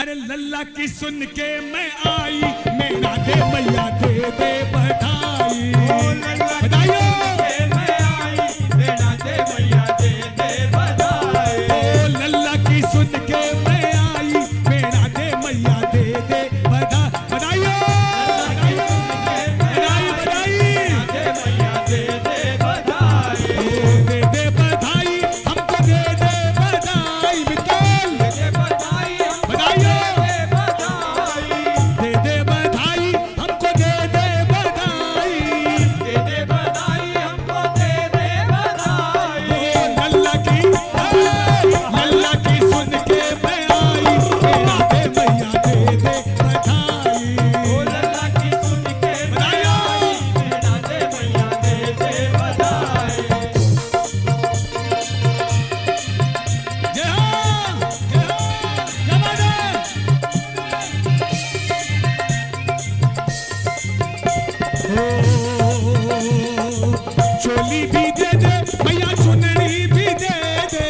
अरे लल्ला की सुन के मैं आई मेरा दे मैया दे दे बधाई चोली भी दे दे मैया चुनरी भी दे दे।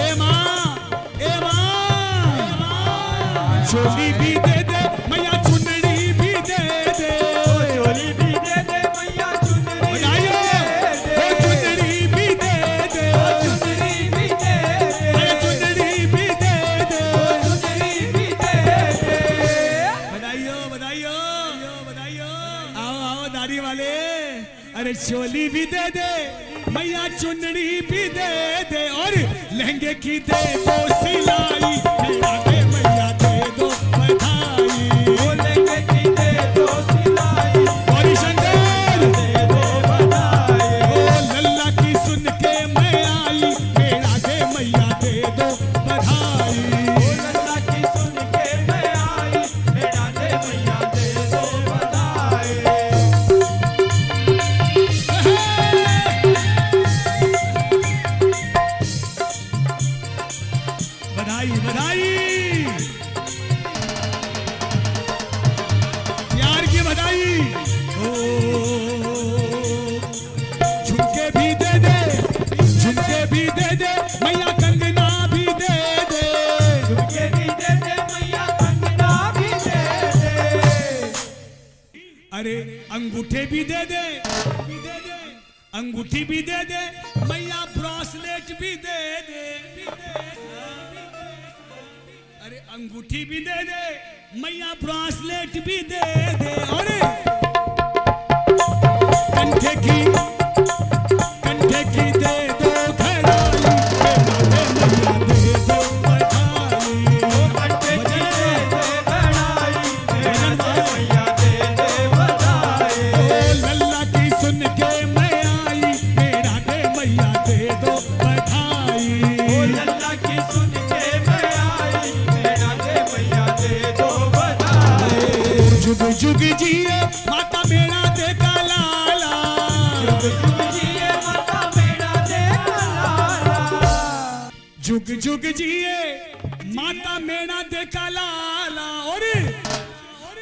ए माँ ए माँ चोली भी दे अरे चोली भी दे दे, मैया चुनरी भी दे दे, और लहंगे की दे दो सिलाई। बधाई बधाई प्यार की बधाई ओ झुमके भी दे दे झुमके भी दे दे मैया कंगना भी दे दे अरे अंगूठे भी दे दे अरे अंगूठे भी दे दे अंगूठी भी दे दे मैया ब्रासलेट भी दे दे भी दे दे। अंगूठी भी दे दे मैया ब्रासलेट भी दे दे। अरे! कंठे की जुग जुग जिए माता मेरा देखा लाला। जुग जुग जिए माता मेरा देखा लाला। और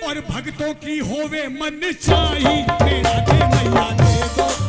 और भक्तों की होवे मन चाही मेरा दे मैया दे दो।